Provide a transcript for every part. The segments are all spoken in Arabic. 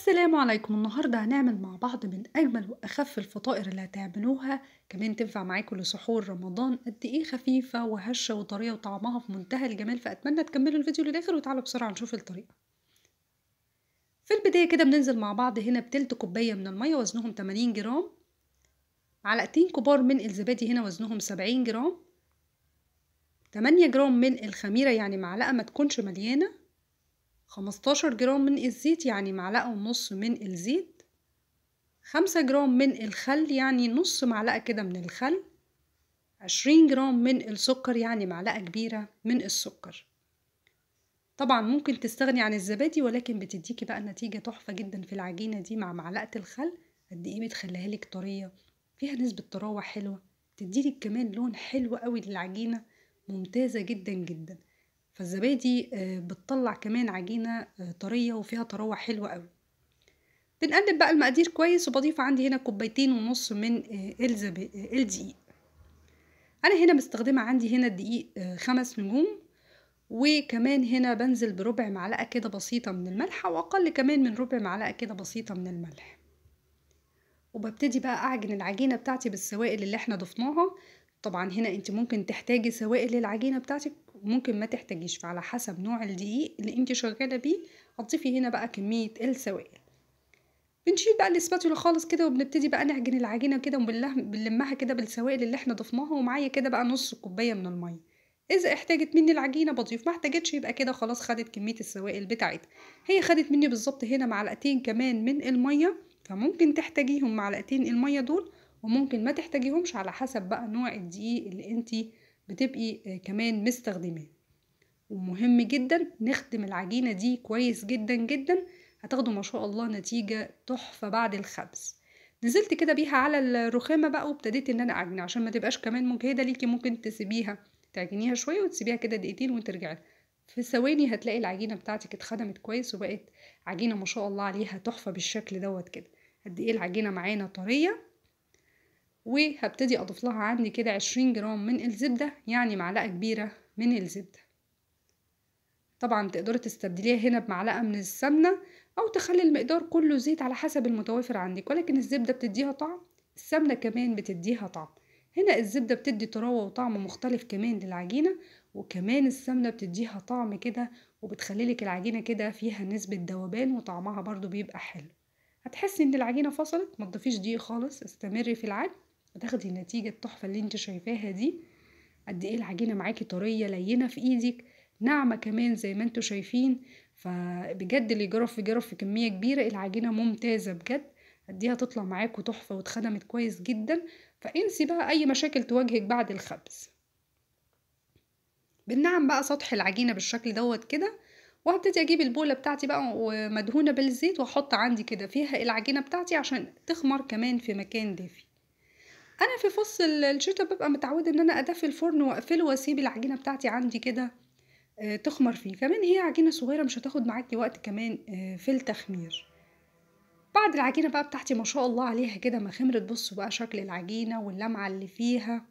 السلام عليكم. النهاردة هنعمل مع بعض من أجمل وأخف الفطائر اللي هتعملوها. كمان تنفع معاكم لسحور رمضان. قد إيه خفيفة وهشة وطرية وطعمها في منتهى الجمال. فأتمنى تكملوا الفيديو للآخر وتعالوا بسرعة نشوف الطريقة. في البداية كده بننزل مع بعض هنا بتلت كوباية من المية وزنهم 80 جرام. معلقتين كبار من الزبادي هنا وزنهم 70 جرام. 8 جرام من الخميرة يعني معلقة ما تكونش مليانة. خمستاشر جرام من الزيت يعني معلقة ونص من الزيت. خمسة جرام من الخل يعني نص معلقة كده من الخل. عشرين جرام من السكر يعني معلقة كبيرة من السكر. طبعا ممكن تستغني عن الزبادي ولكن بتديكي بقى نتيجة تحفة جدا في العجينة دي مع معلقة الخل. قد إيه بتخليها لك طرية فيها نسبة طراوة حلوة تديلك كمان لون حلو قوي للعجينة ممتازة جدا جدا. فالزبادي بتطلع كمان عجينة طرية وفيها طراوة حلوة قوي. بنقلب بقى المقادير كويس وبضيف عندي هنا كوبايتين ونص من الدقيق. أنا هنا مستخدمة عندي هنا الدقيق خمس نجوم وكمان هنا بنزل بربع معلقة كده بسيطة من الملح واقل كمان من ربع معلقة كده بسيطة من الملح. وببتدي بقى أعجن العجينة بتاعتي بالسوائل اللي إحنا ضفناها. طبعا هنا أنت ممكن تحتاجي سوائل للعجينة بتاعتك وممكن ما تحتاجيش فعلى حسب نوع الدقيق اللي أنت شغالة بيه هتضيفي هنا بقى كمية السوائل. بنشيل بقى الاسباتولا خالص كده وبنبتدي بقى نعجن العجينة كده وبنلمها كده بالسوائل اللي إحنا ضفناها ومعايا كده بقى نص كوباية من المية. إذا احتاجت مني العجينة بضيف ما احتاجتش يبقى كده خلاص خدت كمية السوائل بتاعتها. هي خدت مني بالظبط هنا معلقتين كمان من المية فممكن تحتاجيهم معلقتين المية دول وممكن ما تحتاجيهمش على حسب بقى نوع الدقيق اللي انتي بتبقي كمان مستخدماه. ومهم جدا نخدم العجينة دي كويس جدا جدا هتاخدوا ما شاء الله نتيجة تحفة بعد الخبز. نزلت كده بيها على الرخامة بقى وابتديت إن أنا أعجن عشان ما تبقاش كمان مجهدة ليكي ممكن تسيبيها تعجنيها شوية وتسيبيها كده دقيقتين وترجعي. في ثواني هتلاقي العجينة بتاعتك اتخدمت كويس وبقت عجينة ما شاء الله عليها تحفة بالشكل دوت كده. قد إيه العجينة معانا طرية وهبتدي أضيف لها عندي كده عشرين جرام من الزبدة يعني معلقة كبيرة من الزبدة. طبعا تقدري تستبدليها هنا بمعلقة من السمنة أو تخلي المقدار كله زيت على حسب المتوافر عندك ولكن الزبدة بتديها طعم السمنة كمان بتديها طعم. هنا الزبدة بتدي طراوة وطعم مختلف كمان للعجينة وكمان السمنة بتديها طعم كده وبتخلي لك العجينة كده فيها نسبة ذوبان وطعمها برضو بيبقى حلو. هتحسي إن العجينة فصلت ما تضيفيش دقيق خالص استمري في العجن. هتاخدي النتيجة التحفة اللي انت شايفاها دي. قد إيه العجينة معاكي طرية لينة في إيدك ناعمة كمان زي ما أنتوا شايفين. فبجد اللي يجرب في جرب في كمية كبيرة العجينة ممتازة بجد. اديها تطلع معاكوا تحفة واتخدمت كويس جدا. فانسي بقى أي مشاكل تواجهك بعد الخبز. بنعم بقى سطح العجينة بالشكل دوت كده وهبتدي أجيب البولة بتاعتي بقى ومدهونة بالزيت وأحط عندي كده فيها العجينة بتاعتي عشان تخمر كمان في مكان دافي. أنا في فصل الشتاء ببقى متعودة إن أنا أدفي الفرن وأقفله وأسيب العجينة بتاعتي عندي كده تخمر فيه. كمان هي عجينة صغيرة مش هتاخد معاكي وقت كمان في التخمير. بعد العجينة بقى بتاعتي ما شاء الله عليها كده ما خمرت بصوا بقى شكل العجينة واللمعة اللي فيها.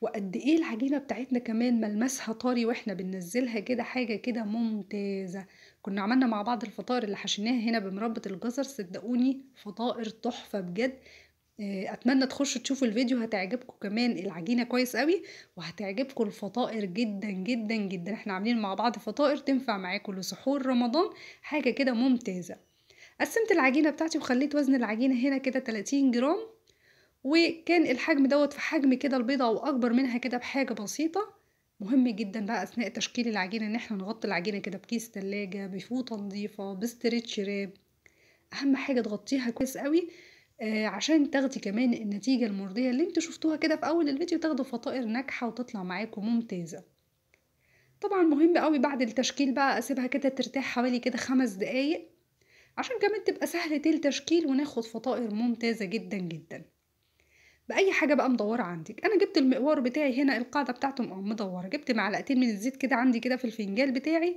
وقد إيه العجينة بتاعتنا كمان ملمسها طري وإحنا بننزلها كده حاجة كده ممتازة. كنا عملنا مع بعض الفطائر اللي حشيناها هنا بمربة الجزر صدقوني فطائر تحفة بجد. أتمنى تخشوا تشوفوا الفيديو هتعجبكم كمان العجينة كويس قوي وهتعجبكم الفطائر جدا جدا جدا. إحنا عاملين مع بعض فطائر تنفع معاكم لسحور رمضان حاجة كده ممتازة. قسمت العجينة بتاعتي وخليت وزن العجينة هنا كده 30 جرام وكان الحجم دوت في حجم كده البيضة أو أكبر منها كده بحاجة بسيطة. مهم جدا بقى أثناء تشكيل العجينة إن إحنا نغطي العجينة كده بكيس تلاجة بفوطة نظيفة بستريتش راب. أهم حاجة تغطيها كويس قوي آه عشان تاخدي كمان النتيجة المرضية اللي أنتوا شفتوها كده في أول الفيديو تاخدوا فطائر ناجحة وتطلع معاكم ممتازة. طبعا مهم قوي بعد التشكيل بقى أسيبها كده ترتاح حوالي كده خمس دقايق عشان كمان تبقى سهلة التشكيل وناخد فطائر ممتازة جدا جدا. بأي حاجة بقى مدورة عندك. أنا جبت المقوار بتاعي هنا القاعدة بتاعته مدورة. جبت معلقتين من الزيت كده عندي كده في الفنجان بتاعي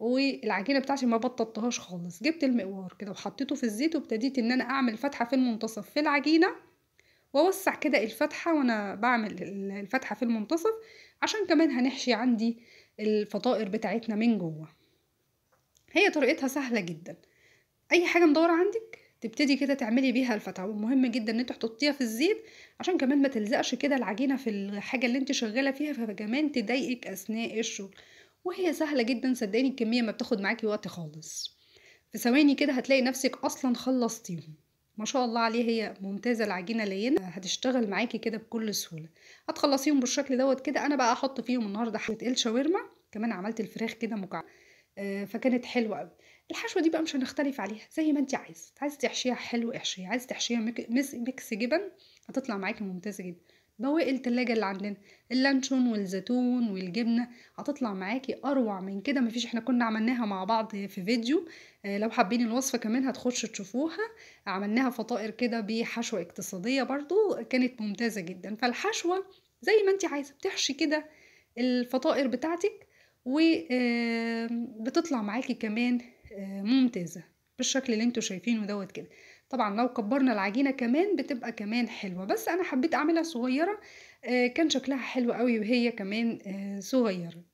والعجينة بتاعتي ما بططتهاش خالص. جبت المقوار كده وحطيته في الزيت وابتديت إن أنا أعمل فتحة في المنتصف في العجينة وأوسع كده الفتحة وأنا بعمل الفتحة في المنتصف عشان كمان هنحشي عندي الفطائر بتاعتنا من جوه. هي طريقتها سهلة جدا. أي حاجة مدورة عندِك تبتدي كده تعملي بيها الفتحة، ومهم جدًا إن أنتِ تحطيها في الزيت عشان كمان ما تلزقش كده العجينة في الحاجة اللي أنتِ شغالة فيها، فكمان تضايقِك أثناء الشغل، وهي سهلة جدًا صدقيني الكمية ما بتاخد معاكِ وقت خالص، في ثواني كده هتلاقي نفسِك أصلًا خلصتيهم، ما شاء الله عليها هي ممتازة العجينة لينة هتشتغل معاكِ كده بكل سهولة، هتخلصيهم بالشكل دوّة كده، أنا بقى هاحط فيهم النهارده حبة الشاورما، كمان عملت الفراخ كده مكعبات آآ، فكانت حلوة أوي. الحشوة دي بقى مش هنختلف عليها. زي ما أنتِ عايزة، عايزة تحشيها حلو احشيها، عايزة تحشيها mix جبن هتطلع معاكِ ممتازة جدًا، بواقي التلاجة اللي عندنا. اللانشون والزيتون والجبنة هتطلع معاكِ أروع من كده. ما فيش إحنا كنا عملناها مع بعض في فيديو. آآ، لو حابين الوصفة كمان هتخشوا تشوفوها، عملناها فطائر كده بحشوة اقتصادية برضه كانت ممتازة جدًا، فالحشوة زي ما أنتِ عايزة بتحشي كده الفطائر بتاعتِك و آمم، بتطلع معاكِ كمان آآ، ممتازة بالشكل اللي أنتم شايفينه دوّة كده، طبعًا لو كبرنا العجينة كمان بتبقى كمان حلوة، بس أنا حبيت أعملها صغيرة آآ، كان شكلها حلو أوي وهي كمان آآ، صغيرة.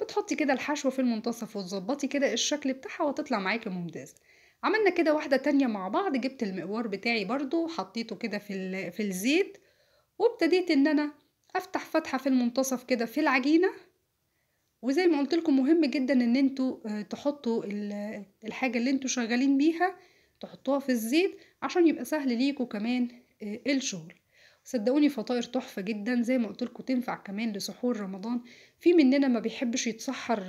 بتحطي كده الحشوة في المنتصف وتضبطي كده الشكل بتاعها وهتطلع معاكِ ممتازة. عملنا كده واحدة تانية مع بعض، جبت المقوار بتاعي برضه حطيته كده في في الزيت، وابتديت إن أنا أفتح فتحة في المنتصف كده في العجينة، وزي ما قُلت لكم مهم جدًا إن أنتم آآ، تحطوا ال الحاجة اللي أنتم شغالين بيها تحطوها في الزيت عشان يبقى سهل ليكم كمان آآ، الشغل. صدقوني فطاير تحفة جدًا زي ما قُلت لكم تنفع كمان لسحور رمضان، في مننا ما بيحبش يتسحر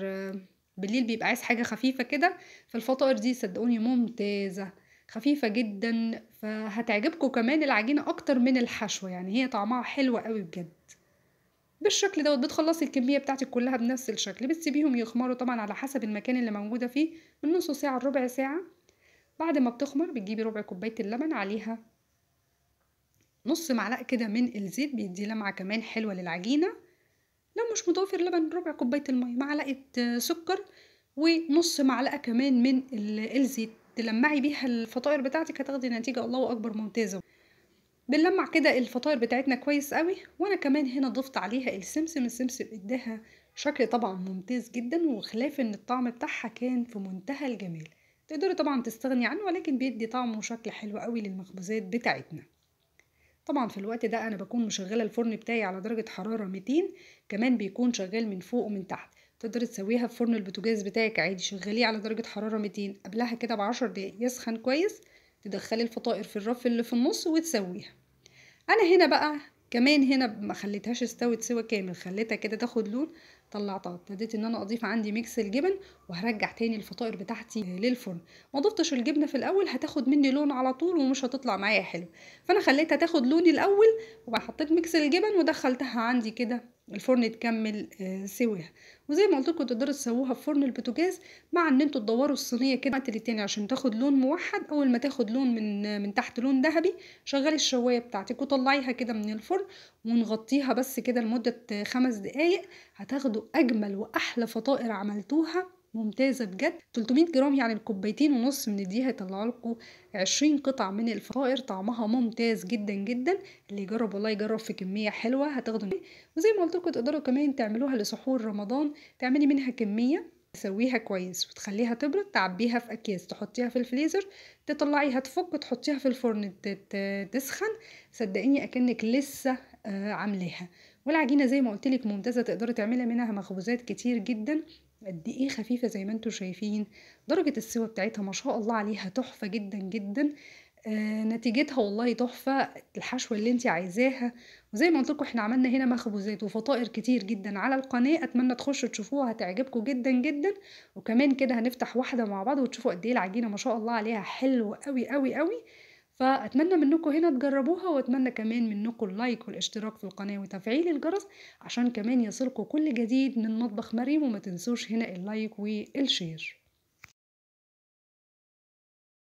بالليل بيبقى عايز حاجة خفيفة كده، فالفطائر دي صدقوني ممتازة، خفيفة جدًا، فهتعجبكم كمان العجينة أكتر من الحشوة، يعني هي طعمها حلو أوي بجد. بالشكل دوّة بتخلصي الكمية بتاعتِك كلها بنفس الشكل، بتسيبيهم يخمروا طبعًا على حسب المكان اللي موجودة فيه من نُص ساعة لربع ساعة، بعد ما بتخمر بتجيبي ربع كوباية اللبن عليها نُص معلقة كده من الزيت بيدّي لمعة كمان حلوة للعجينة، لو مش متوفر لبن ربع كوباية المَيّة، معلقة سكر ونُص معلقة كمان من ال الزيت، تلمّعي بيها الفطاير بتاعتِك هتاخدي نتيجة الله أكبر ممتازة. بنلمّع كده الفطاير بتاعتنا كويس أوي، وأنا كمان هنا ضِفت عليها السمسم، السمسم ادّاها شكل طبعًا ممتاز جدًا، وخلاف إن الطعم بتاعها كان في منتهى الجمال، تقدري طبعًا تستغني عنه ولكن بيدّي طعم وشكل حلو أوي للمخبوزات بتاعتنا. طبعًا في الوقت ده أنا باكون مشغّلة الفرن بتاعي على درجة حرارة 200 كمان بيكون شغال من فوق ومن تحت، تقدري تسويها في فرن البوتاجاز بتاعِك عادي، شغّليه على درجة حرارة 200 قبلها كده ب10 دقايق يسخن كويس، تدخّلي الفطائر في الرف اللي في النُص وتسويها. أنا هنا بقى كمان هنا ما خليتهاش استوت سِوَى كامل، خليتها كده تاخد لون طلّعتها، ابتديت إن أنا أضيف عندي mix الجبن وهارجّع تاني الفطائر بتاعتي للفرن، ما ضفتش الجبنة في الأول هتاخد مني لون على طول ومش هتطلع معايا حلوة، فأنا خليتها تاخد لون الأول وبعد حطيت mix الجبن ودخّلتها عندي كده الفرن تكمّل آآ، سواها، وزي ما قُلت لكم تقدروا تسووها في فرن البوتاجاز مع إن أنتم تدوّروا الصينية كده وقت للتاني عشان تاخد لون موحّد، أول ما تاخد لون من من تحت لون دهبي شغّلي الشواية بتاعتِك وطلّعيها كده من الفرن ونغطّيها بس كده لمدة 5 دقايق، هتاخدوا أجمل وأحلى فطائر عملتوها ممتازة بجد، 300 جرام يعني الكوبايتين ونُص من الدقيق هيطلعوا لكم 20 قطعة من الفطائر طعمها ممتاز جدًا، جدًا، اللي يجرّب والله يجرّب في كمية حلوة هتاخدوا وزي ما قُلت لكم تقدروا كمان تعملوها لسحور رمضان، تعملي منها كمية تسويها كويس وتخلّيها تبرد، تعبّيها في أكياس تحطيها في الفريزر، تطلّعيها تفُك تحطيها في الفرن تسخن، صدقيني أكنِّك لسه آآ، عاملاها، والعجينة زي ما قُلت لِك ممتازة تقدري تعملي منها مخبوزات كتير جدًا، قد إيه خفيفة زي ما أنتم شايفين، درجة السِوَى بتاعتها ما شاء الله عليها تحفة جدًا، جدًا، آآ، نتيجتها والله تحفة، الحشوة اللي أنتِ عايزاها، وزي ما قُلت لكم إحنا عملنا هنا مخبوزات وفطائر كتير جدًا على القناة، أتمنى تخشوا تشوفوها هتعجبكم جدًا، جدًا، وكمان كده هنفتح واحدة مع بعض وتشوفوا قد إيه العجينة ما شاء الله عليها حلوة أوي، أوي، أوي، فأتمنى منكم هنا تجرّبوها وأتمنى كمان منكم ال like والاشتراك في القناة وتفعيل الجرس عشان كمان يصلكم كل جديد من مطبخ مريم، وما تنسوش هنا ال like وال share.